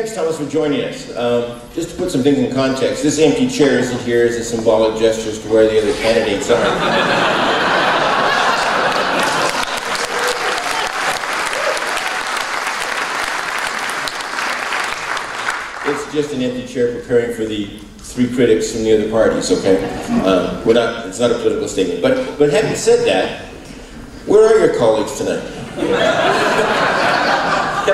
Thanks, Thomas, for joining us. Um, just to put some things in context, this empty chair isn't here as a symbolic gesture as to where the other candidates are. it's just an empty chair preparing for the three critics from the other parties, okay? Um, we're not, it's not a political statement. But, but having said that, where are your colleagues tonight?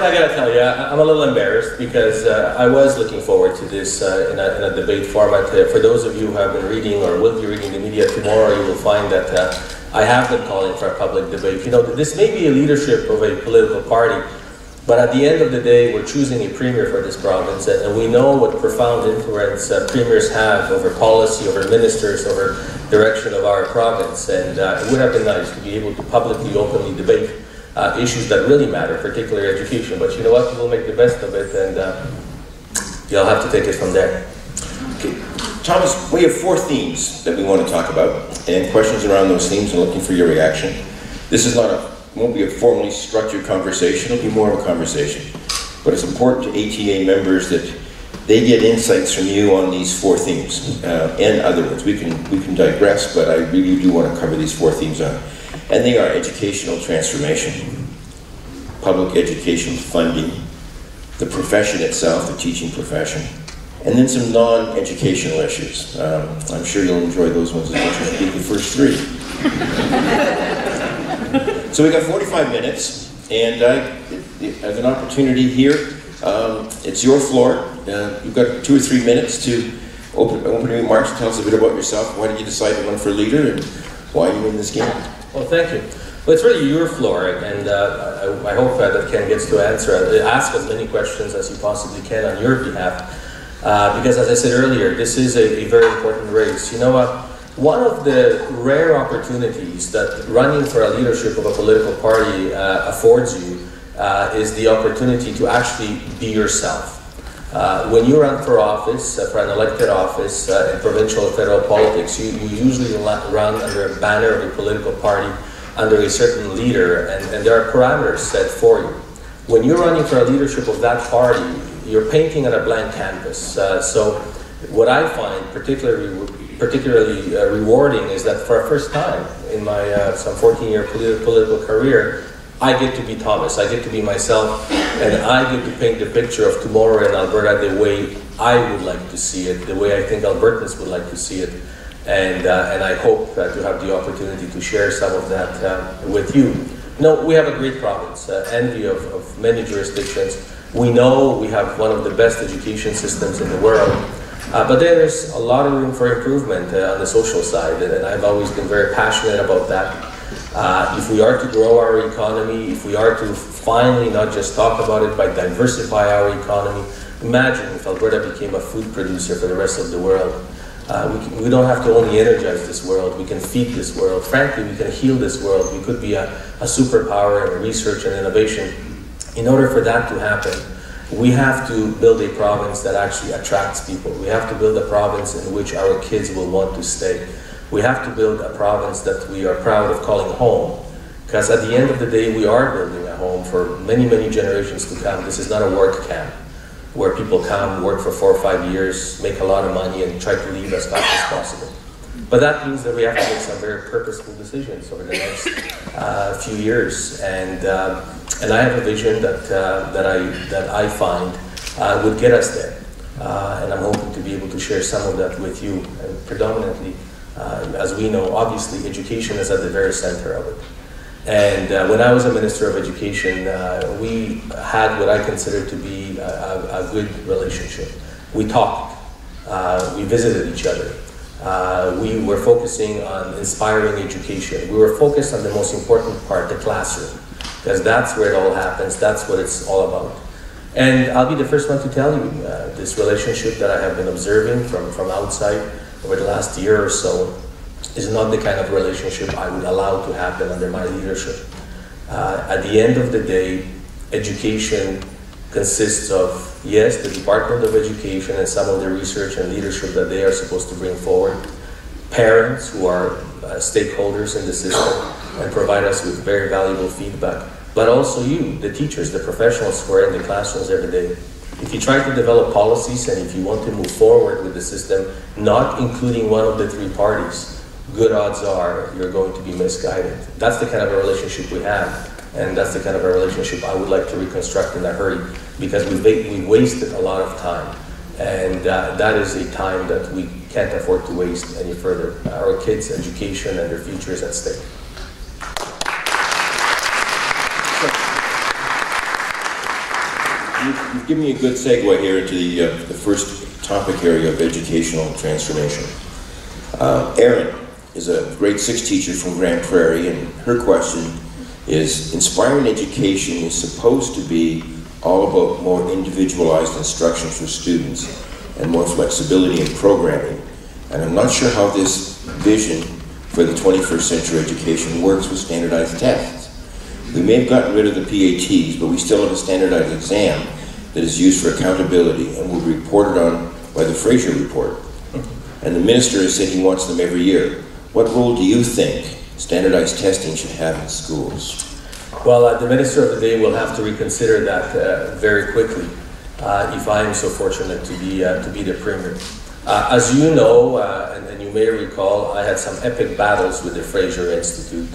I gotta tell you, I'm a little embarrassed because uh, I was looking forward to this uh, in, a, in, a, debate format. For those of you who have been reading or will be reading the media tomorrow, you will find that uh, I have been calling for a public debate. You know, this may be a leadership of a political party, but at the end of the day, we're choosing a premier for this province, and we know what profound influence uh, premiers have over policy, over ministers, over direction of our province. And uh, it would have been nice to be able to publicly, openly debate uh, issues that really matter, particularly education. But you know what? We'll make the best of it, and uh, you'll have to take it from there. Okay. Thomas, we have four themes that we want to talk about, and questions around those themes and looking for your reaction. This is not a won't be a formally structured conversation, it'll be more of a conversation. But it's important to ATA members that they get insights from you on these four themes uh, and other ones. We can, we can digress, but I really do want to cover these four themes on. And they are educational transformation, public education funding, the profession itself, the teaching profession, and then some non-educational issues. Um, I'm sure you'll enjoy those ones as much as you did the first three. so we got 45 minutes, and I have an opportunity here. Um, it's your floor. Uh, you've got two or three minutes to open opening remarks. Tell us a bit about yourself. Why did you decide to run for leader, and why are you in this game? Well, thank you. Well, it's really your floor, and uh, I, I, hope that Ken gets to answer, ask as many questions as you possibly can on your behalf. Uh, because, as I said earlier, this is a, a very important race. You know what? One of the rare opportunities that running for a leadership of a political party uh, affords you uh, is the opportunity to actually be yourself. Uh, when you run for office, uh, for an elected office uh, in provincial or federal politics, you, you usually run under a banner of a political party, under a certain leader, and, and there are parameters set for you. When you're running for a leadership of that party, you're painting on a blank canvas. Uh, so what I find particularly particularly uh, rewarding is that for a first time in my uh, some 14 year politi political career, I get to be Thomas. I get to be myself, and I get to paint the picture of tomorrow in Alberta the way I would like to see it, the way I think Albertans would like to see it, and uh, and I hope uh, to have the opportunity to share some of that uh, with you. No, we have a great province, uh, envy of, of many jurisdictions. We know we have one of the best education systems in the world. Uh, but there's a lot of room for improvement uh, on the social side, and I've always been very passionate about that. Uh, if we are to grow our economy, if we are to finally not just talk about it, but diversify our economy, imagine if Alberta became a food producer for the rest of the world. Uh, we, can, we, don't have to only energize this world, we can feed this world. Frankly, we can heal this world. We could be a, a superpower in research and innovation. In order for that to happen, we have to build a province that actually attracts people. We have to build a province in which our kids will want to stay we have to build a province that we are proud of calling home. Because at the end of the day, we are building a home for many, many generations to come. This is not a work camp where people come, work for four or five years, make a lot of money, and try to leave as fast as possible. But that means that we have to make some very purposeful decisions over the next uh, few years. And, uh, and I have a vision that, uh, that, I, that I find uh, would get us there. Uh, and I'm hoping to be able to share some of that with you, predominantly uh, as we know, obviously, education is at the very center of it. And uh, when I was a Minister of Education, uh, we had what I consider to be a, a good relationship. We talked, uh, we visited each other. Uh, we were focusing on inspiring education. We were focused on the most important part, the classroom, because that's where it all happens, that's what it's all about. And I'll be the first one to tell you uh, this relationship that I have been observing from, from outside over the last year or so is not the kind of relationship I would allow to happen under my leadership. Uh, at the end of the day, education consists of, yes, the Department of Education and some of the research and leadership that they are supposed to bring forward, parents who are uh, stakeholders in the system and provide us with very valuable feedback, but also you, the teachers, the professionals who are in the classrooms every day. If you try to develop policies and if you want to move forward with the system, not including one of the three parties, good odds are you're going to be misguided. That's the kind of a relationship we have. And that's the kind of a relationship I would like to reconstruct in a hurry because we've, we wasted a lot of time. And uh, that is a time that we can't afford to waste any further. Our kids' education and their future is at stake. You've given me a good segue here into the, uh, the first topic area of educational transformation. Uh, Erin is a grade six teacher from Grande Prairie, and her question is inspiring education is supposed to be all about more individualized instruction for students and more flexibility in programming. And I'm not sure how this vision for the 21st century education works with standardized tests. We may have gotten rid of the PATs, but we still have a standardized exam that is used for accountability and will be reported on by the Fraser Report. And the minister has said he wants them every year. What role do you think standardized testing should have in schools? Well, uh, the Minister of the Day will have to reconsider that uh, very quickly uh, if I am so fortunate to be, uh, to be the Premier. Uh, as you know, uh, and, and, you may recall, I had some epic battles with the Fraser Institute.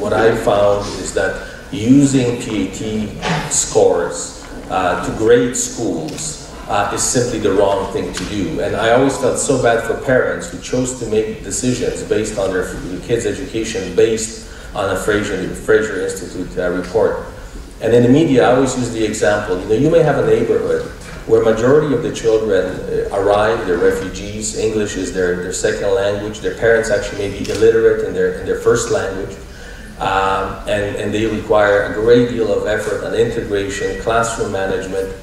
what I found is that using PAT scores to grade schools uh, is simply the wrong thing to do. And I always felt so bad for parents who chose to make decisions based on their kids' education based on a Fraser, Fraser Institute uh, report. And in the media, I always use the example, you know, you may have a neighborhood where majority of the children uh, arrive, they're refugees, English is their, their second language, their parents actually may be illiterate in their, in their first language, um, and, and they require a great deal of effort on integration, classroom management,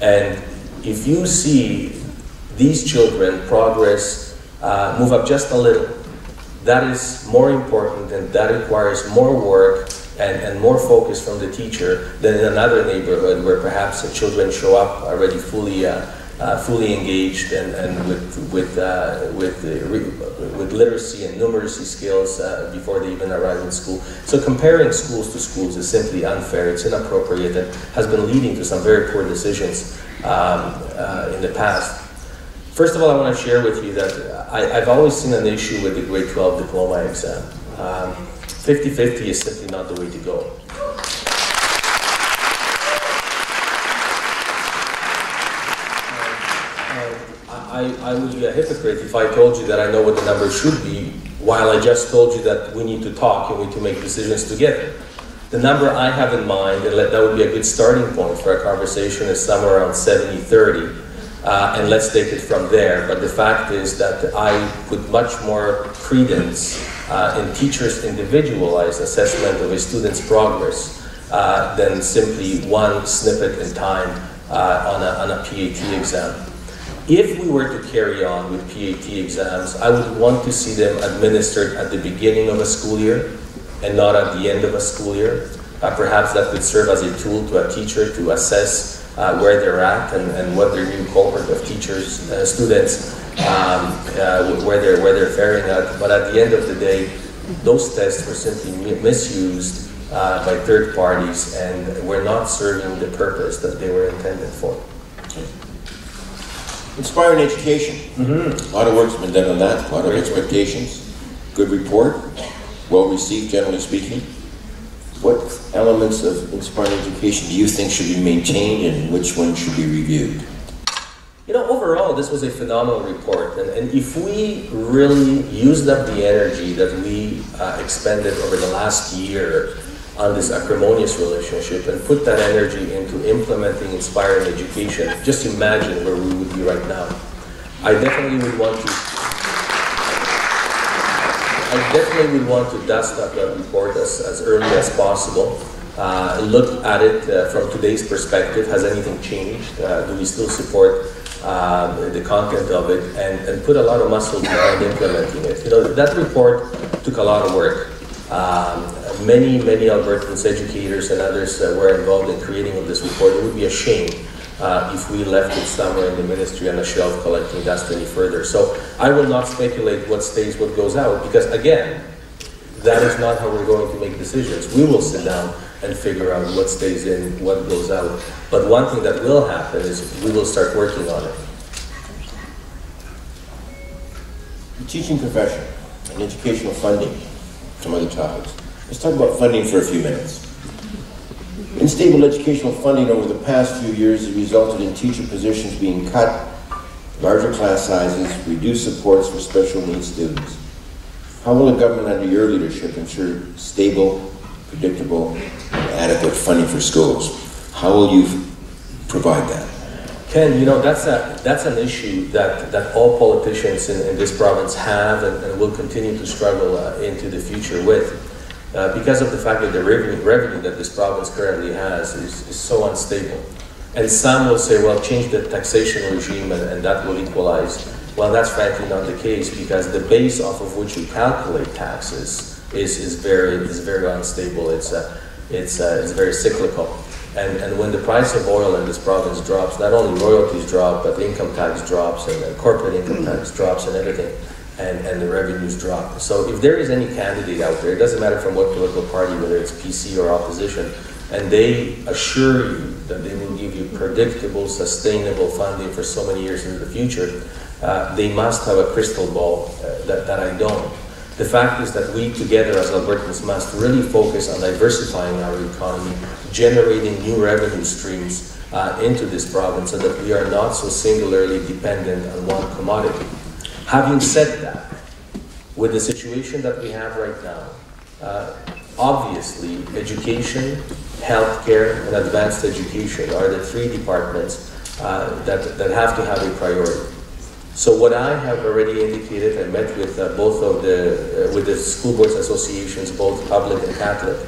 and if you see these children progress, uh, move up just a little, that is more important and that requires more work and, and more focus from the teacher than in another neighborhood where perhaps the children show up already fully uh, uh, fully engaged and, and with with uh, with with literacy and numeracy skills uh, before they even arrive in school. So comparing schools to schools is simply unfair. It's inappropriate and has been leading to some very poor decisions um, uh, in the past. First of all, I want to share with you that I, have always seen an issue with the grade 12 diploma exam. 50-50 um, is simply not the way to go. I, I would be a hypocrite if I told you that I know what the number should be while I just told you that we need to talk and we need to make decisions together. The number I have in mind, and that would be a good starting point for a conversation, is somewhere around 70 30. Uh, and let's take it from there. But the fact is that I put much more credence uh, in teachers' individualized assessment of a student's progress uh, than simply one snippet in time uh, on, a, on a PAT exam. If we were to carry on with PAT exams, I would want to see them administered at the beginning of a school year and not at the end of a school year. Uh, perhaps that could serve as a tool to a teacher to assess uh, where they're at and, and what their new cohort of teachers, uh, students, um, uh, where, they're, where they're faring at. But at the end of the day, those tests were simply misused uh, by third parties and were not serving the purpose that they were intended for. Inspiring education. Mm -hmm. A lot of work's been done on that, a lot of expectations. Good report well received, generally speaking. What elements of inspiring education do you think should be maintained and which ones should be reviewed? You know, overall, this was a phenomenal report. And, and if we really used up the energy that we uh, expended over the last year on this acrimonious relationship and put that energy into implementing inspiring education, just imagine where we would be right now. I definitely would want to I definitely would want to dust up that report as, as early as possible. Uh, look at it uh, from today's perspective. Has anything changed? Uh, do we still support uh, the content of it? And, and put a lot of muscle behind implementing it. You know, that report took a lot of work. Um, many, many Albertans, educators, and others were involved in creating of this report. It would be a shame uh, if we left it somewhere in the ministry on a shelf collecting dust any further. So I will not speculate what stays, what goes out, because again, That is not how we're going to make decisions. We will sit down and figure out what stays in, what goes out. But one thing that will happen is we will start working on it. The teaching profession and educational funding, some other topics. Let's talk about funding for a few minutes. Unstable educational funding over the past few years has resulted in teacher positions being cut, larger class sizes, reduced supports for special needs students. How will the government under your leadership ensure stable, predictable, and adequate funding for schools? How will you provide that? Ken, you know, that's, a, that's an issue that, that all politicians in, in this province have and, and will continue to struggle uh, into the future with. Uh, because of the fact that the revenue, revenue that this province currently has is, is so unstable. And some will say, well, change the taxation regime and, and that will equalize. Well, that's frankly not the case because the base off of which you calculate taxes is, is, very, is very unstable. It's, uh, it's, uh, it's very cyclical. And, and when the price of oil in this province drops, not only royalties drop, but the income tax drops and, and corporate income tax drops and everything, and, and the revenues drop. So if there is any candidate out there, it doesn't matter from what political party, whether it's PC or opposition, and they assure you that they will give you predictable, sustainable funding for so many years into the future, uh, they must have a crystal ball uh, that, that I don't. The fact is that we together as Albertans must really focus on diversifying our economy, generating new revenue streams uh, into this province so that we are not so singularly dependent on one commodity. Having said that, with the situation that we have right now, uh, obviously education, healthcare, and advanced education are the three departments uh, that, that have to have a priority. So what I have already indicated, I met with uh, both of the, uh, with the school boards associations, both public and Catholic.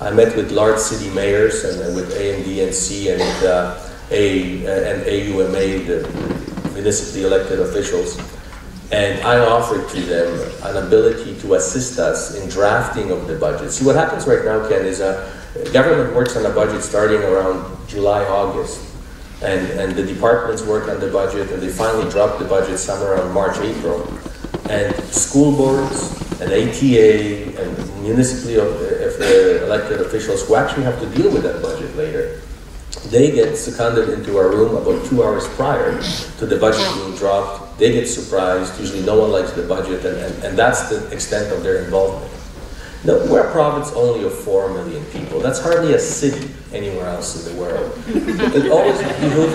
I met with large city mayors and uh, with AMDNC and uh, A, uh, and AUMA, the municipally elected officials. And I offered to them an ability to assist us in drafting of the budget. See, what happens right now, Ken, is uh, government works on a budget starting around July, August and, and the departments work on the budget and they finally drop the budget somewhere around March, April. And school boards and ATA and municipally uh, uh, elected officials who actually have to deal with that budget later, they get seconded into our room about two hours prior to the budget being dropped. They get surprised. Usually no one likes the budget and, and, and that's the extent of their involvement. Now, we're a province only of 4 million people. That's hardly a city anywhere else in the world. It always behooves,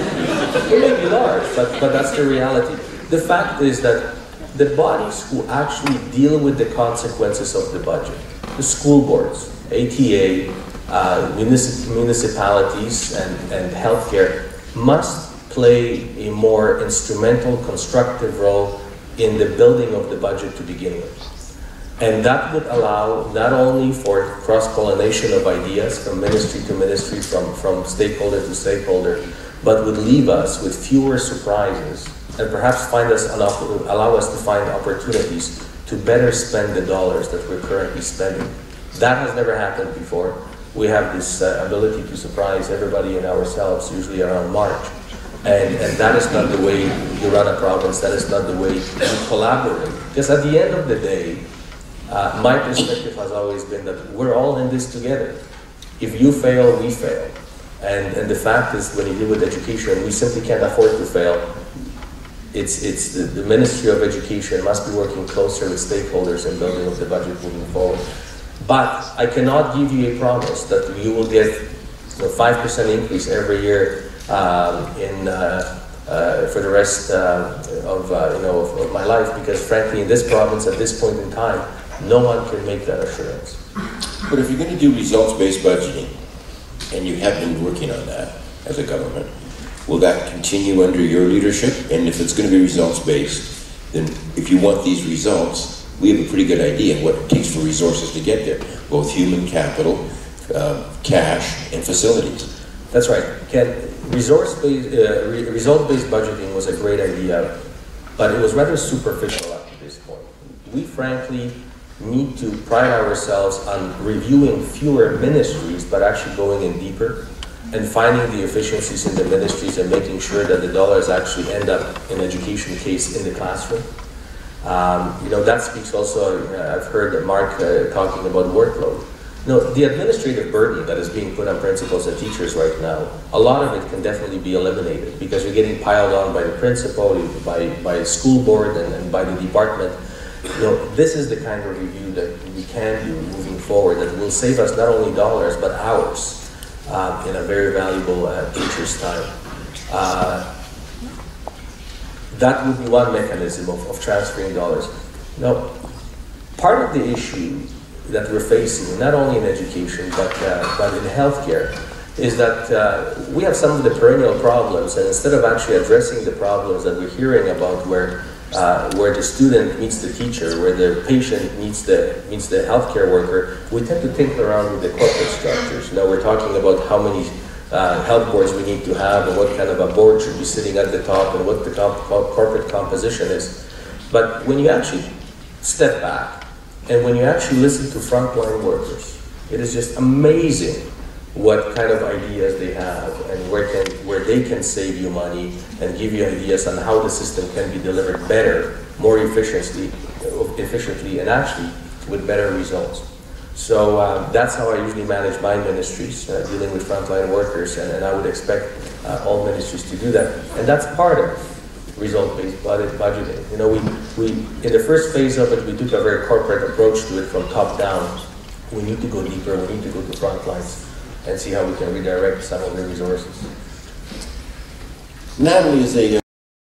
it may be large, but, but that's the reality. The fact is that the bodies who actually deal with the consequences of the budget, the school boards, ATA, uh, municip municipalities, and, and healthcare, must play a more instrumental, constructive role in the building of the budget to begin with. And that would allow not only for cross-pollination of ideas from ministry to ministry, from, from stakeholder to stakeholder, but would leave us with fewer surprises and perhaps find us allow us to find opportunities to better spend the dollars that we're currently spending. That has never happened before. We have this uh, ability to surprise everybody and ourselves, usually around March. And, and that is not the way you run a province, that is not the way you collaborate. Because at the end of the day, uh, my perspective has always been that we're all in this together. If you fail, we fail. And, and the fact is, when you deal with education, we simply can't afford to fail. It's, it's the, the Ministry of Education must be working closer with stakeholders in building up the budget moving forward. But I cannot give you a promise that you will get a 5% increase every year um, in, uh, uh, for the rest uh, of, uh, you know, of, of my life because frankly in this province at this point in time no one can make that assurance. But if you're going to do results-based budgeting, and you have been working on that as a government, will that continue under your leadership? And if it's going to be results-based, then if you want these results, we have a pretty good idea of what it takes for resources to get there, both human capital, uh, cash, and facilities. That's right. Ken, resource-based, uh, re result-based budgeting was a great idea, but it was rather superficial up to this point. We frankly need to pride ourselves on reviewing fewer ministries, but actually going in deeper and finding the efficiencies in the ministries and making sure that the dollars actually end up in education case in the classroom. Um, you know, that speaks also, uh, I've heard Mark uh, talking about workload. No, the administrative burden that is being put on principals and teachers right now, a lot of it can definitely be eliminated because you're getting piled on by the principal, by, by school board, and, and by the department. You know, this is the kind of review that we can do moving forward that will save us not only dollars but hours um, in a very valuable uh, teacher's time. Uh, that would be one mechanism of, of transferring dollars. Now, part of the issue that we're facing, not only in education, but, uh, but in healthcare, is that uh, we have some of the perennial problems, and instead of actually addressing the problems that we're hearing about where, uh, where the student meets the teacher, where the patient meets the, meets the healthcare worker, we tend to tinker around with the corporate structures. Now we're talking about how many uh, health boards we need to have and what kind of a board should be sitting at the top and what the comp corporate composition is. But when you actually step back and when you actually listen to frontline workers, it is just amazing what kind of ideas they have and where, can, where they can save you money and give you ideas on how the system can be delivered better, more efficiently, efficiently and actually with better results. So um, that's how I usually manage my ministries, uh, dealing with frontline workers, and, and I would expect uh, all ministries to do that. And that's part of result-based budgeting. You know, we, we, in the first phase of it, we took a very corporate approach to it from top down. We need to go deeper, we need to go to front lines and see how we can redirect some of the resources. Natalie is a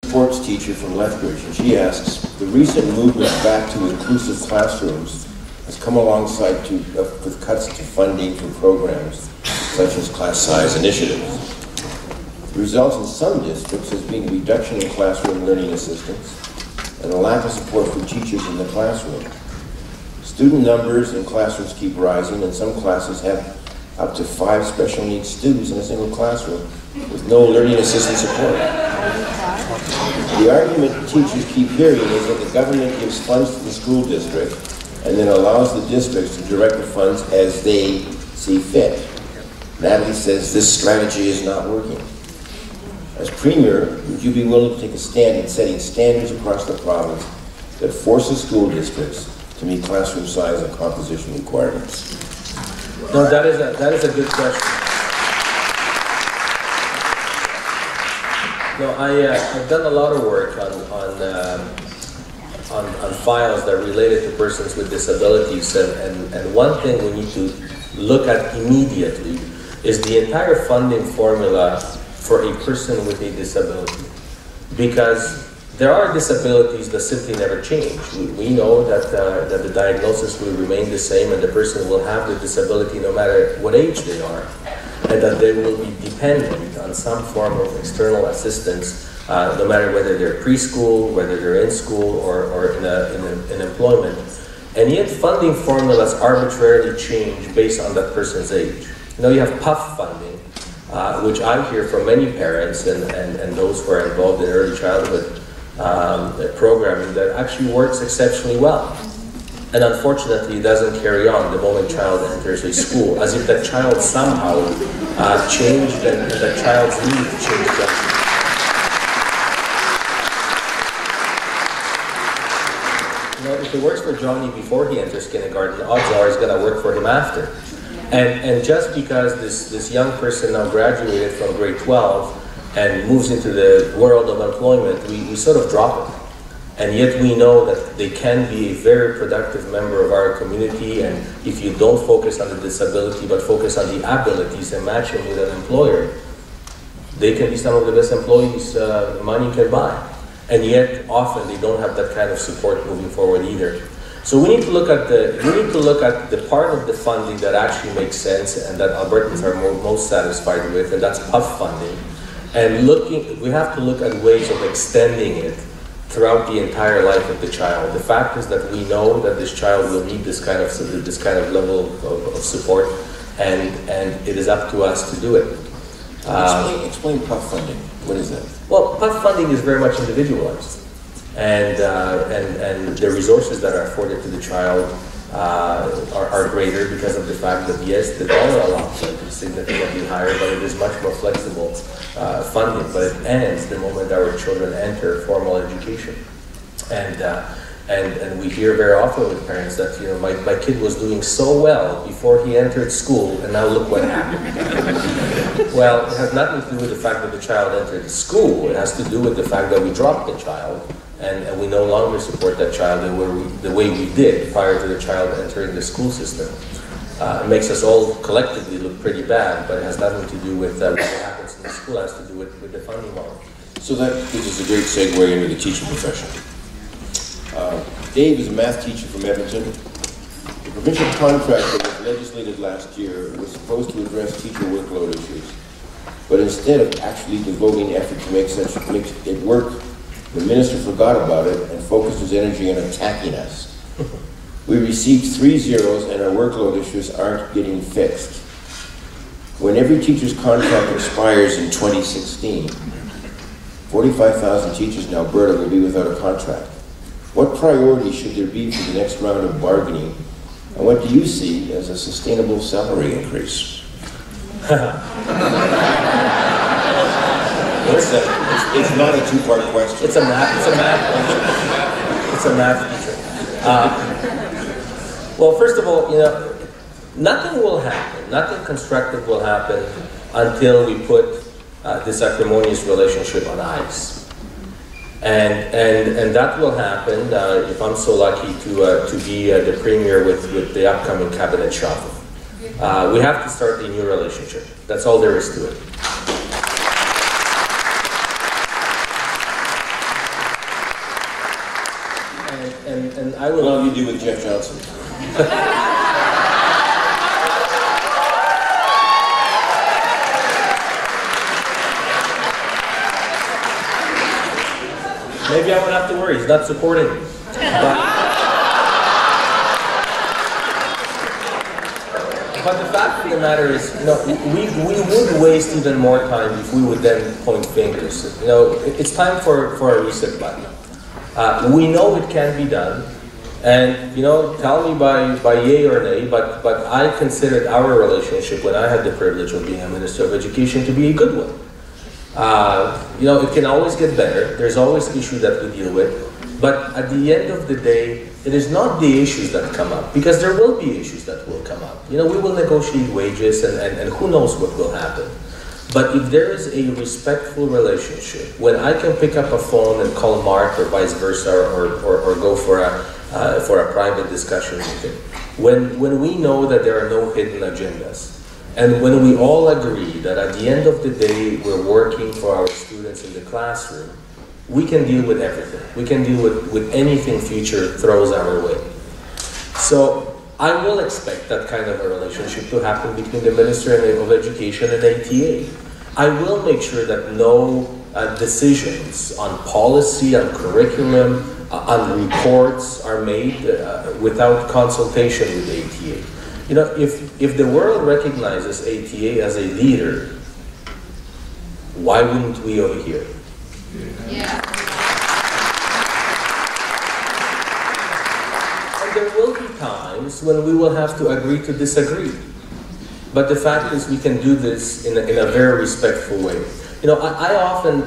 sports teacher from Lethbridge, and she asks, the recent movement back to inclusive classrooms has come alongside to, uh, with cuts to funding for programs such as class size initiatives. The result in some districts has been a reduction in classroom learning assistance and a lack of support for teachers in the classroom. Student numbers in classrooms keep rising, and some classes have up to five special needs students in a single classroom with no learning assistance support. The argument teachers keep hearing is that the government gives funds to the school district and then allows the districts to direct the funds as they see fit. Natalie says this strategy is not working. As Premier, would you be willing to take a stand in setting standards across the province that forces school districts to meet classroom size and composition requirements? No, that is a, that is a good question. No, I, uh, I've done a lot of work on, on, um, on, on, files that related to persons with disabilities, and, and, and one thing we need to look at immediately is the entire funding formula for a person with a disability. Because there are disabilities that simply never change. We, we know that, uh, that the diagnosis will remain the same and the person will have the disability no matter what age they are. And that they will be dependent on some form of external assistance, uh, no matter whether they're preschool, whether they're in school, or, or in, a, in, a, in employment. And yet funding formulas arbitrarily change based on that person's age. You know, you have PUF funding, uh, which I hear from many parents and, and, and those who are involved in early childhood um, programming that actually works exceptionally well. And unfortunately, it doesn't carry on the moment child enters a school, as if that child somehow uh, changed and the child's needs changed. It works for Johnny before he enters kindergarten, odds are he's going to work for him after. And, and just because this, this young person now graduated from grade 12 and moves into the world of employment, we, we sort of drop it. And yet we know that they can be a very productive member of our community and if you don't focus on the disability but focus on the abilities and match them with an employer, they can be some of the best employees uh, money can buy. And yet often they don't have that kind of support moving forward either. So we need to look at the we need to look at the part of the funding that actually makes sense and that Albertans are more, most satisfied with, and that's PUF funding. And looking, we have to look at ways of extending it throughout the entire life of the child. The fact is that we know that this child will need this kind of this kind of level of, of support, and and it is up to us to do it. Um, explain, explain PUF funding. What is that? Well, PUF funding is very much individualized and, uh, and, and the resources that are afforded to the child uh, are, are, greater because of the fact that yes, the dollar allotment is significantly higher, but it is much more flexible uh, funding. But it ends the moment our children enter formal education. And uh, And, and we hear very often with parents that, you know, my, my kid was doing so well before he entered school, and now look what happened. well, it has nothing to do with the fact that the child entered school. It has to do with the fact that we dropped the child, and, and we no longer support that child the way, we, the way we did prior to the child entering the school system. Uh, it makes us all collectively look pretty bad, but it has nothing to do with uh, what happens in the school. It has to do with, with the funding model. So that gives us a great segue into the teaching profession. Uh, Dave is a math teacher from Edmonton. The provincial contract that was legislated last year was supposed to address teacher workload issues. But instead of actually devoting effort to make such make it work, the minister forgot about it and focused his energy on attacking us. We received three zeros and our workload issues aren't getting fixed. When every teacher's contract expires in 2016, 45,000 teachers in Alberta will be without a contract. What priority should there be for the next round of bargaining? And what do you see as a sustainable salary increase? it's, a, it's, it's, not a two-part question. It's a math. It's a math question. It's a math question. Uh, well, first of all, you know, nothing will happen. Nothing constructive will happen until we put uh, this acrimonious relationship on ice. And, and, and that will happen uh, if I'm so lucky to, uh, to be uh, the premier with, with the upcoming cabinet shuffle. Uh, we have to start a new relationship. That's all there is to it. And, and, and I will. What will you do with Jeff Johnson? Maybe I won't to not supporting. But, but the fact of the matter is, you know, we, we would waste even more time if we would then point fingers. You know, it's time for, for a reset button. Uh, we know it can be done. And, you know, tell me by, by yay or nay, but, but I considered our relationship when I had the privilege of being a Minister of Education to be a good one. Uh, you know, it can always get better. There's always issues that we deal with. But at the end of the day, it is not the issues that come up, because there will be issues that will come up. You know, we will negotiate wages and, and, and who knows what will happen. But if there is a respectful relationship, when I can pick up a phone and call Mark or vice versa, or, or, or go for a, uh, for a private discussion with him, when, when we know that there are no hidden agendas, and when we all agree that at the end of the day, we're working for our students in the classroom, we can deal with everything. We can deal with, with anything future throws our way. So I will expect that kind of a relationship to happen between the Minister of Education and ATA. I will make sure that no uh, decisions on policy, on curriculum, uh, on reports are made uh, without consultation with ATA. You know, if, if the world recognizes ATA as a leader, why wouldn't we over here? Yeah. And there will be times when we will have to agree to disagree. But the fact is we can do this in a, in a very respectful way. You know, I, I often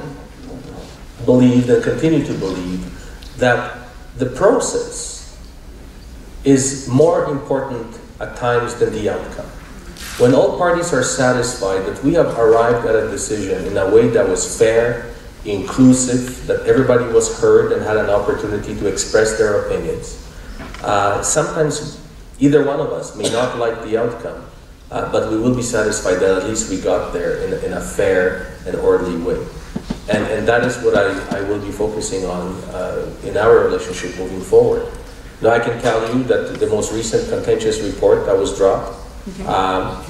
believed and continue to believe that the process is more important at times than the outcome. When all parties are satisfied that we have arrived at a decision in a way that was fair, inclusive, that everybody was heard and had an opportunity to express their opinions, uh, sometimes either one of us may not like the outcome, uh, but we will be satisfied that at least we got there in, in a fair and orderly way. And, and that is what I, I will be focusing on uh, in our relationship moving forward. Now, I can tell you that the most recent contentious report that was dropped, um,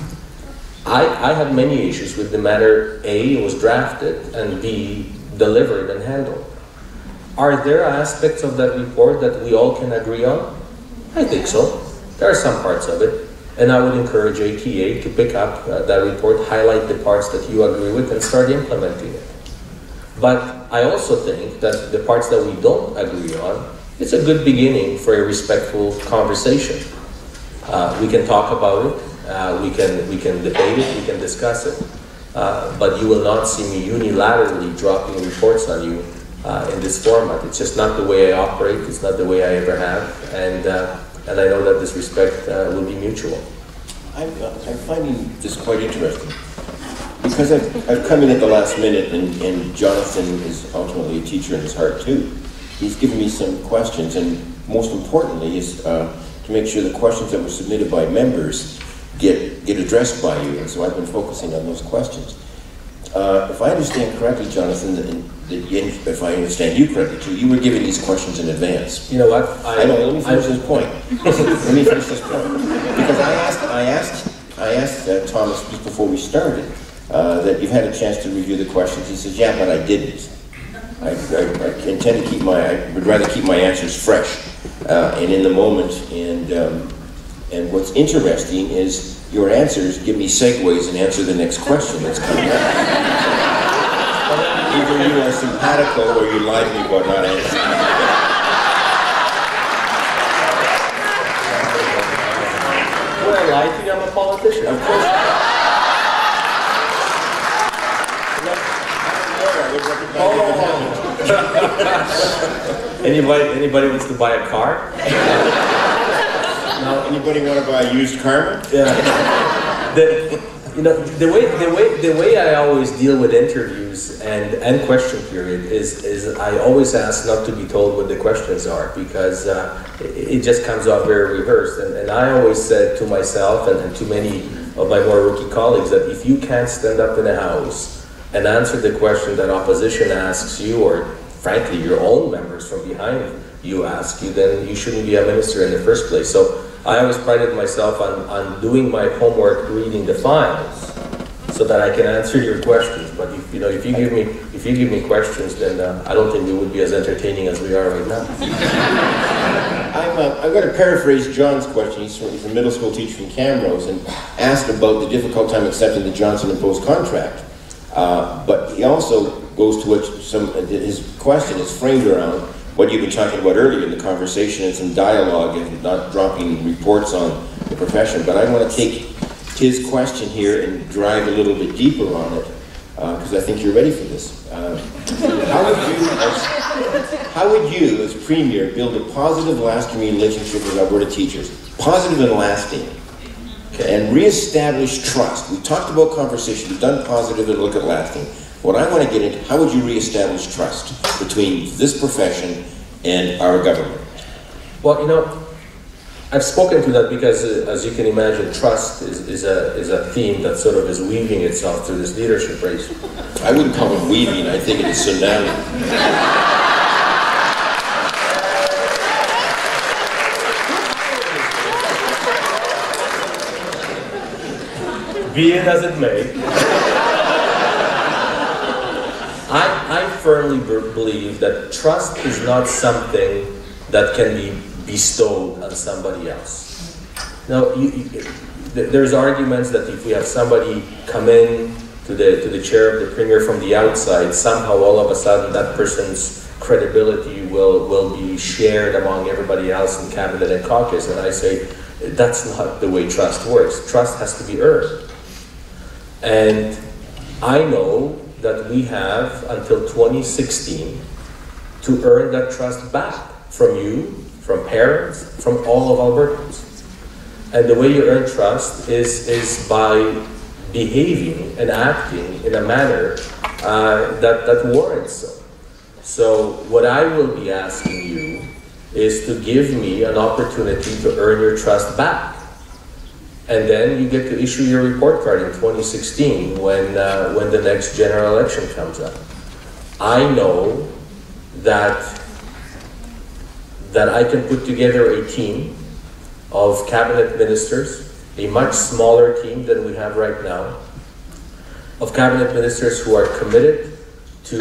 I, I had many issues with the matter A, it was drafted, and B, delivered and handled. Are there aspects of that report that we all can agree on? I think so. There are some parts of it. And I would encourage ATA to pick up uh, that report, highlight the parts that you agree with, and start implementing it. But I also think that the parts that we don't agree on, it's a good beginning for a respectful conversation. Uh, we can talk about it, uh, we, can, we can debate it, we can discuss it, uh, but you will not see me unilaterally dropping reports on you uh, in this format. It's just not the way I operate. It's not the way I ever have, and uh, and I know that this respect uh, will be mutual. I'm, uh, I'm finding this quite interesting. Because I've, I've come in at the last minute and, and Jonathan is ultimately a teacher in his heart too. He's given me some questions and most importantly is uh, to make sure the questions that were submitted by members get, get addressed by you. And so I've been focusing on those questions. Uh, if I understand correctly, Jonathan, that, that if I understand you correctly too, you were giving these questions in advance. You know what? I know, let me finish this point. Let me finish this point. Because I asked, I asked, I asked uh, Thomas just before we started, uh, that you've had a chance to review the questions. He says, yeah, but I didn't. I, I, I intend to keep my, I would rather keep my answers fresh uh, and in the moment. And, um, and what's interesting is your answers give me segues and answer the next question that's coming up. Either you are simpatico or you lie to me about not answering. I lie to you? I'm a politician. Of course. Anybody, anybody wants to buy a car? Anybody want to buy a used car? Yeah. The, you know, the way, the way, the way I always deal with interviews and, and question period is, is I always ask not to be told what the questions are because uh, it, it just comes off very rehearsed. And, and I always said to myself and, and to many of my more rookie colleagues that if you can't stand up in a house and answer the question that opposition asks you or frankly your own members from behind you ask you, then you shouldn't be a minister in the first place. So I always prided myself on, on doing my homework, reading the files, so that I can answer your questions. But if, you know, if you give me if you give me questions, then uh, I don't think we would be as entertaining as we are right now. I'm, uh, I'm going to paraphrase John's question. He's, he's a middle school teacher from Camrose and asked about the difficult time accepting the Johnson imposed contract. Uh, but he also goes to what some, his question is framed around what you've been talking about earlier in the conversation and some dialogue and not dropping reports on the profession. But I want to take his question here and drive a little bit deeper on it because I think you're ready for this. Uh, how would you, as, how would you, as premier, build a positive, lasting relationship with Alberta teachers, positive and lasting, and reestablish trust? We talked about conversation. We've done positive and look at lasting. What I want to get into, how would you reestablish trust between this profession and our government? Well, you know, I've spoken to that because, uh, as you can imagine, trust is, is, a, is a theme that sort of is weaving itself through this leadership race. I wouldn't call it weaving, I think it is tsunami. Be it as it may. I, I firmly be- believe that trust is not something that can be bestowed on somebody else. Now, you, you, there's arguments that if we have somebody come in to the, to the chair of the premier from the outside, somehow all of a sudden that person's credibility will, will be shared among everybody else in cabinet and caucus. And I say, that's not the way trust works. Trust has to be earned. And I know that we have until 2016 to earn that trust back from you, from parents, from all of Albertans. And the way you earn trust is, is by behaving and acting in a manner uh, that, that warrants so. So, what I will be asking you is to give me an opportunity to earn your trust back. And then you get to issue your report card in 2016 when, uh, when the next general election comes up. I know that, that I can put together a team of cabinet ministers, a much smaller team than we have right now, of cabinet ministers who are committed to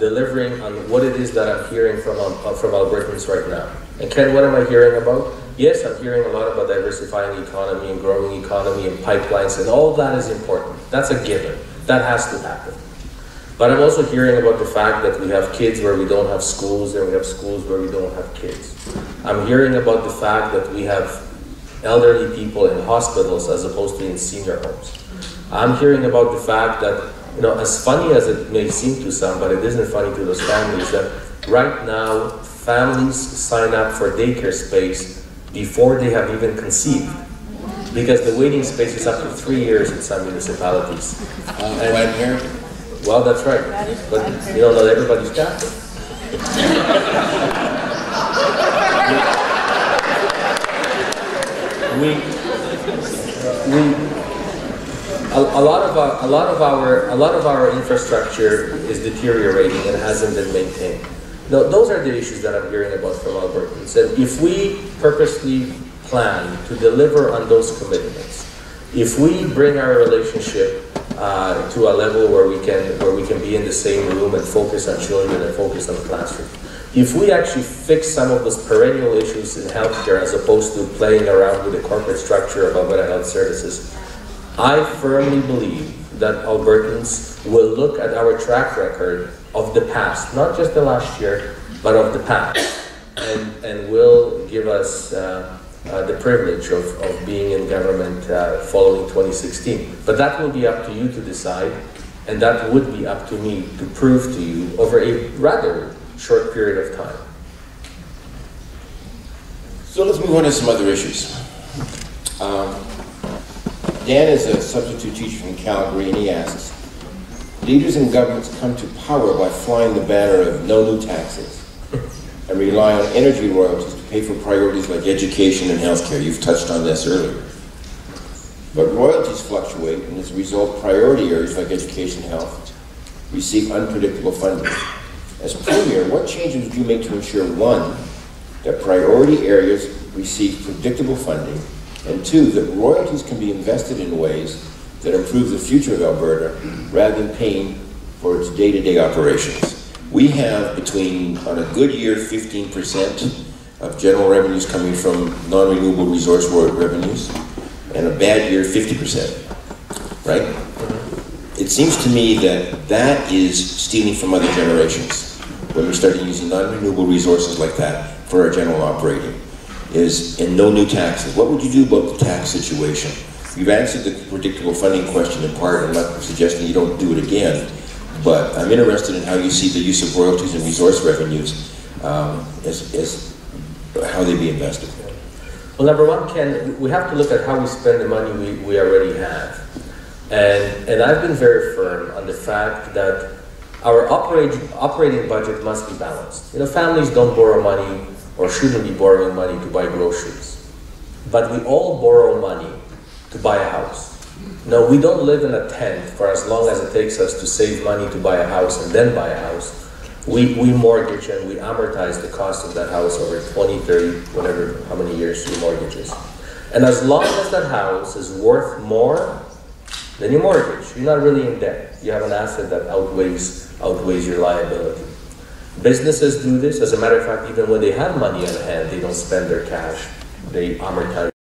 delivering on what it is that I'm hearing from, um, from Albertans right now. And Ken, what am I hearing about? Yes, I'm hearing a lot about diversifying economy and growing economy and pipelines, and all that is important. That's a given. That has to happen. But I'm also hearing about the fact that we have kids where we don't have schools, and we have schools where we don't have kids. I'm hearing about the fact that we have elderly people in hospitals as opposed to in senior homes. I'm hearing about the fact that you know, as funny as it may seem to some, but it isn't funny to those families, that right now families sign up for daycare space before they have even conceived. Because the waiting space is up to three years in some municipalities. Uh, Planned Parenthood? Well, that's right. But you know, not everybody's Catholic. we, we, a, a, lot of our, a lot of our, a lot of our infrastructure is deteriorating and hasn't been maintained. Those are the issues that I'm hearing about from Albertans. And if we purposely plan to deliver on those commitments, if we bring our relationship uh, to a level where we can where we can be in the same room and focus on children and focus on the classroom. If we actually fix some of those perennial issues in healthcare as opposed to playing around with the corporate structure of Alberta Health Services, I firmly believe that Albertans will look at our track record of the past, not just the last year, but of the past, and, and will give us uh, uh, the privilege of, of being in government uh, following 2016. But that will be up to you to decide, and that would be up to me to prove to you over a rather short period of time. So let's move on to some other issues. Um, Dan is a substitute teacher from Calgary, and he asks, Leaders and governments come to power by flying the banner of no new taxes and rely on energy royalties to pay for priorities like education and healthcare. You've touched on this earlier. But royalties fluctuate, and as a result, priority areas like education and health receive unpredictable funding. As Premier, what changes would you make to ensure, one, that priority areas receive predictable funding, and two, that royalties can be invested in ways that improve the future of Alberta rather than paying for its day-to-day operations? We have between, on a good year, 15% of general revenues coming from non-renewable resource revenues, and a bad year, 50%, right? It seems to me that that is stealing from other generations when we started using non-renewable resources like that for our general operating is and no new taxes. What would you do about the tax situation? You've answered the predictable funding question in part. I'm not suggesting you don't do it again, but I'm interested in how you see the use of royalties and resource revenues um, as, as how they be invested. Well, number one, Ken, we have to look at how we spend the money we, we already have. And, and I've been very firm on the fact that our operate, operating budget must be balanced. You know, families don't borrow money or shouldn't be borrowing money to buy groceries. But we all borrow money to buy a house. No, we don't live in a tent for as long as it takes us to save money to buy a house and then buy a house. We, we mortgage and we amortize the cost of that house over 20, 30, whatever, how many years your mortgage is. And as long as that house is worth more than your mortgage, you're not really in debt. You have an asset that outweighs, outweighs your liability. Businesses do this. As a matter of fact, even when they have money on hand, they don't spend their cash. They amortize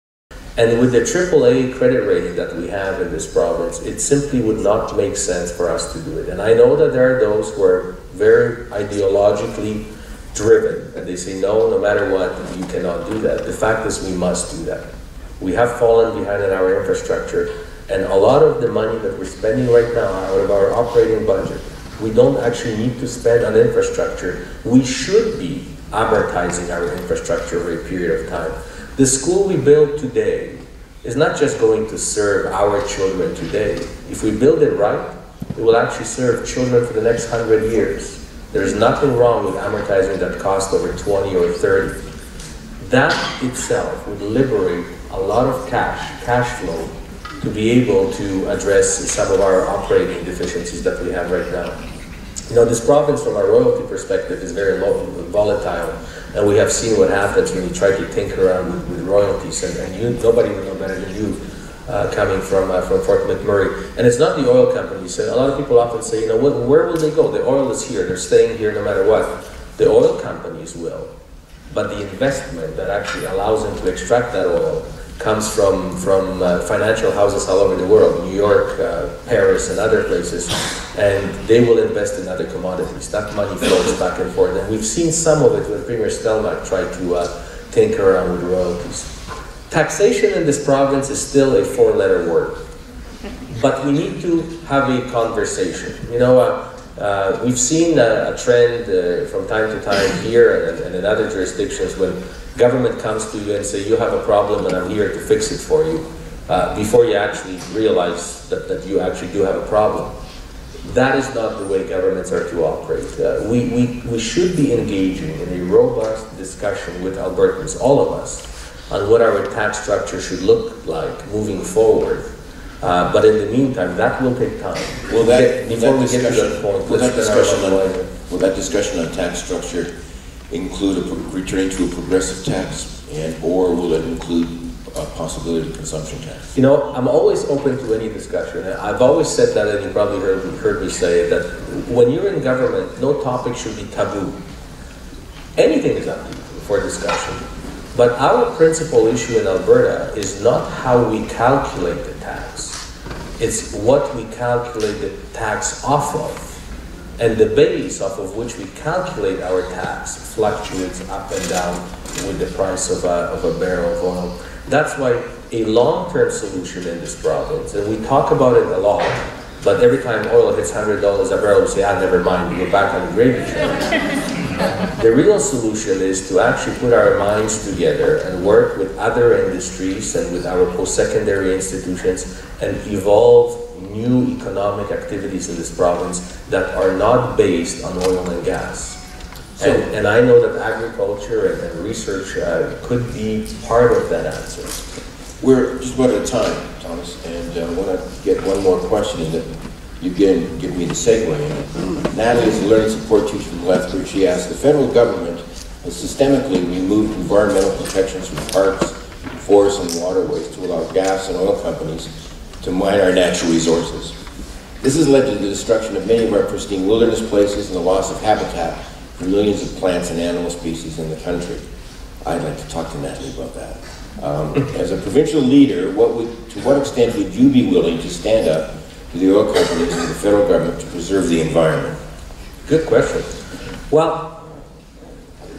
and with the AAA credit rating that we have in this province, it simply would not make sense for us to do it. And I know that there are those who are very ideologically driven, and they say, no, no matter what, you cannot do that. The fact is, we must do that. We have fallen behind in our infrastructure, and a lot of the money that we're spending right now out of our operating budget, we don't actually need to spend on infrastructure. We should be amortizing our infrastructure over a period of time. The school we build today is not just going to serve our children today. If we build it right, it will actually serve children for the next hundred years. There's nothing wrong with amortizing that cost over 20 or 30. That itself would liberate a lot of cash, cash flow, to be able to address some of our operating deficiencies that we have right now. You know, this province, from a royalty perspective, is very volatile. And we have seen what happens when you try to tinker around with, with royalties, and, and you, nobody would know better than you uh, coming from uh, from Fort McMurray. And it's not the oil companies. a lot of people often say, you know, where, where will they go? The oil is here. They're staying here no matter what. The oil companies will, but the investment that actually allows them to extract that oil comes from, from uh, financial houses all over the world, New York, uh, Paris, and other places, and they will invest in other commodities. That money flows back and forth, and we've seen some of it when Premier Stelmach tried to uh, tinker around with royalties. Taxation in this province is still a four-letter word. but we need to have a conversation. You know, uh, we've seen a, a trend uh, from time to time here and, and, in other jurisdictions when government comes to you and say, you have a problem and I'm here to fix it for you, uh, before you actually realize that, that you actually do have a problem. That is not the way governments are to operate. Uh, we, we, we should be engaging in a robust discussion with Albertans, all of us, on what our tax structure should look like moving forward. Uh, but in the meantime, that will take time. Will that, Get- before that we get to that point, will that let's spend our discussion on, will that discussion on tax structure include a, pro- returning to a progressive tax? And, or will it include a possibility of consumption tax? You know, I'm always open to any discussion. I've always said that, and you probably heard, heard me say it, that when you're in government, no topic should be taboo. Anything is up to you for discussion. But our principal issue in Alberta is not how we calculate. It's what we calculate the tax off of. And the base off of which we calculate our tax fluctuates up and down with the price of a, of a barrel of oil. That's why a long-term solution in this province, and we talk about it a lot, but every time oil hits $100 a barrel, we say, ah, never mind, we go back on the gravy train. The real solution is to actually put our minds together and work with other industries and with our post-secondary institutions and evolve new economic activities in this province that are not based on oil and gas. And, and I know that agriculture and, and research uh, could be part of that answer. We're just about out of time, Thomas, and uh, I want to get one more question in that you again give me the segue. Natalie is a learning support teacher from Lethbridge. She asked, the federal government has systemically removed environmental protections from parks, forests, and waterways to allow gas and oil companies to mine our natural resources. This has led to the destruction of many of our pristine wilderness places and the loss of habitat for millions of plants and animal species in the country. I'd like to talk to Natalie about that. Um, as a provincial leader, what would, to what extent would you be willing to stand up to the oil companies and the federal government to preserve the environment? Good question. Well,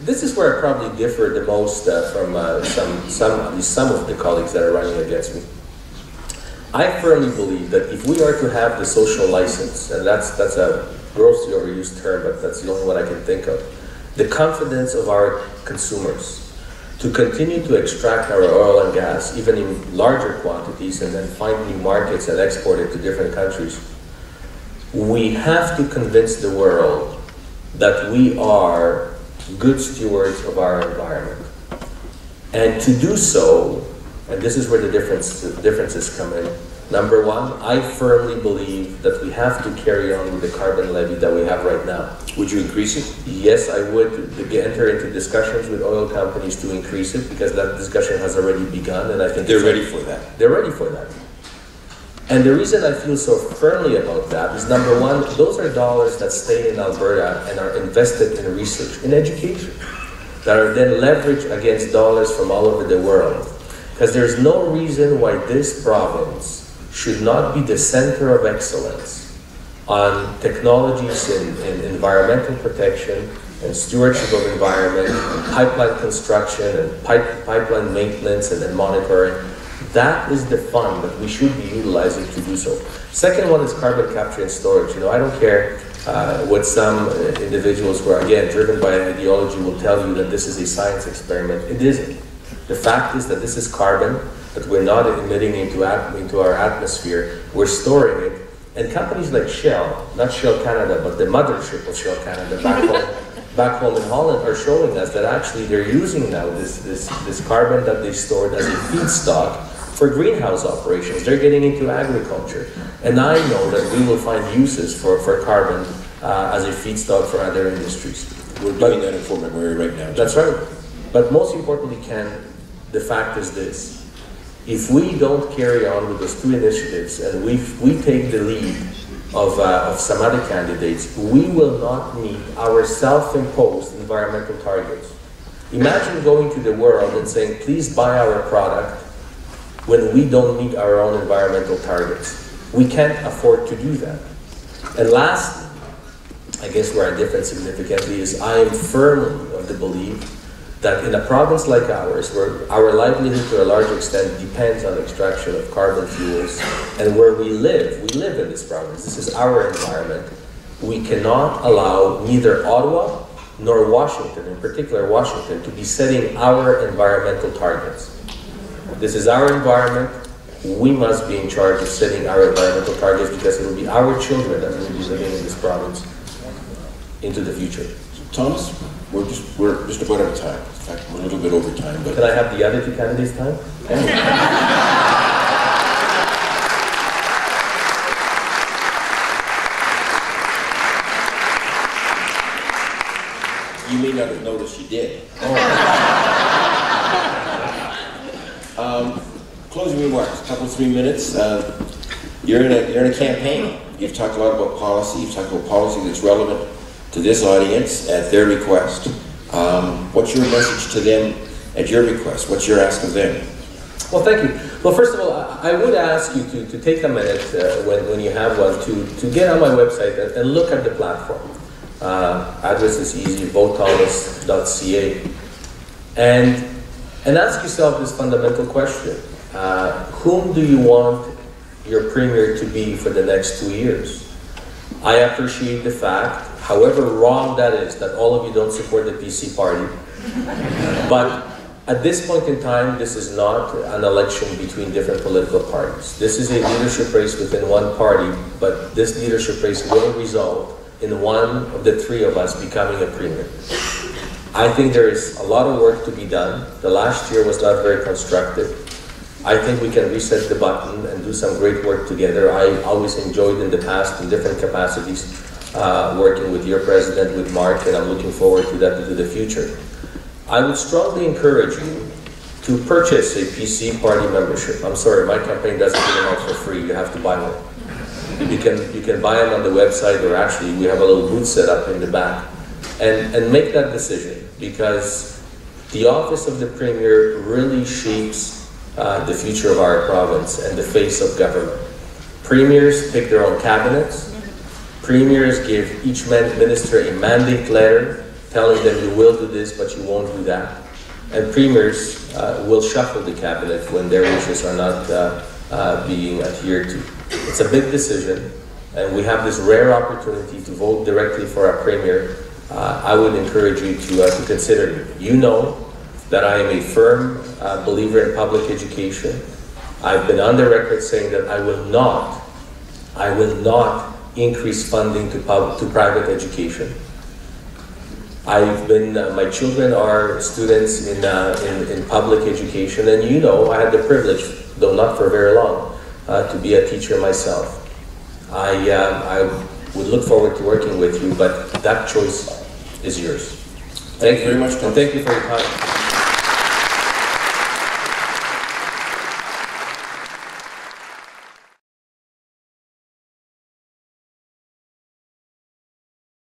this is where I probably differ the most uh, from uh, some, some, at least some of the colleagues that are running against me. I firmly believe that if we are to have the social license, and that's, that's a grossly overused term, but that's the only one I can think of, the confidence of our consumers to continue to extract our oil and gas, even in larger quantities, and then find new markets and export it to different countries, we have to convince the world that we are good stewards of our environment. And to do so, and this is where the difference, the differences come in. Number one, I firmly believe that we have to carry on with the carbon levy that we have right now. Would you increase it? Yes, I would enter into discussions with oil companies to increase it because that discussion has already begun and I think They're ready for that. they're ready for that. And the reason I feel so firmly about that is number one, those are dollars that stay in Alberta and are invested in research, in education, that are then leveraged against dollars from all over the world. Because there's no reason why this province should not be the center of excellence on technologies in, in environmental protection and stewardship of environment, pipeline construction and pipe, pipeline maintenance and then monitoring. That is the fund that we should be utilizing to do so. Second one is carbon capture and storage. You know, I don't care uh, what some uh, individuals who are again driven by ideology will tell you that this is a science experiment. It isn't. The fact is that this is carbon that we're not emitting into, at, into our atmosphere. We're storing it. And companies like Shell, not Shell Canada, but the mothership of Shell Canada back home, back home in Holland are showing us that actually they're using now this, this, this carbon that they stored as a feedstock for greenhouse operations. They're getting into agriculture. And I know that we will find uses for, for carbon uh, as a feedstock for other industries. We're doing that in Fort McMurray right now. That's right. But most importantly, Ken, the fact is this. If we don't carry on with those two initiatives and we, we take the lead of, uh, of some other candidates, we will not meet our self-imposed environmental targets. Imagine going to the world and saying, please buy our product when we don't meet our own environmental targets. We can't afford to do that. And last, I guess where I differ significantly is I am firmly of the belief that in a province like ours, where our livelihood to a large extent depends on extraction of carbon fuels, and where we live, we live in this province, this is our environment, we cannot allow neither Ottawa nor Washington, in particular Washington, to be setting our environmental targets. This is our environment. We must be in charge of setting our environmental targets because it will be our children that will be living in this province into the future. Thomas, we're just, we're just about out of time. In fact, we're a little bit over time, Can I have the other two candidates' time? you may not have noticed you did. Um, Closing remarks, a couple, three minutes. Uh, You're in a, you're in a campaign. You've talked a lot about policy, you've talked about policy that's relevant to this audience at their request. Um, What's your message to them at your request? What's your ask of them? Well, thank you. Well, first of all, I would ask you to, to take a minute uh, when, when you have one to, to get on my website and, and look at the platform. Uh, address is easy, votethomas.ca. And, and ask yourself this fundamental question. Uh, whom do you want your premier to be for the next two years? I appreciate the fact, however wrong that is, that all of you don't support the PC party. But at this point in time, this is not an election between different political parties. This is a leadership race within one party, but this leadership race will result in one of the three of us becoming a premier. I think there is a lot of work to be done. The last year was not very constructive. I think we can reset the button and do some great work together. I always enjoyed in the past in different capacities uh, working with your president, with Mark, and I'm looking forward to that into the future. I would strongly encourage you to purchase a PC party membership. I'm sorry, my campaign doesn't give them out for free. You have to buy one. You can you can buy them on the website, or actually we have a little booth set up in the back, and and make that decision because the office of the premier really shapes uh, the future of our province and the face of government. Premiers pick their own cabinets. Premiers give each minister a mandate letter telling them you will do this, but you won't do that. And premiers uh, will shuffle the cabinet when their wishes are not uh, uh, being adhered to. It's a big decision, and we have this rare opportunity to vote directly for our premier. Uh, I would encourage you to, uh, to consider it. You know that I am a firm uh, believer in public education. I've been on the record saying that I will not, I will not increase funding to, pub, to private education. I've been, uh, my children are students in, uh, in, in public education, and you know, I had the privilege, though not for very long, uh, to be a teacher myself. I, uh, I would look forward to working with you, but that choice is yours. Thank you very much, Tom. And thank you for your time.